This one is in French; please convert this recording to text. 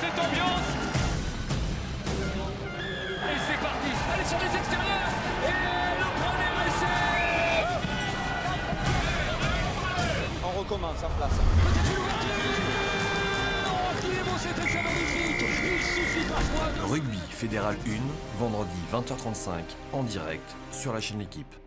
cette ambiance. Et c'est parti. Allez sur les extérieurs. Et le premier essai On recommence en place. Oh, Rugby Fédéral 1, vendredi 20h35, en direct sur la chaîne L'équipe.